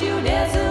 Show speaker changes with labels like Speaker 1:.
Speaker 1: you desert.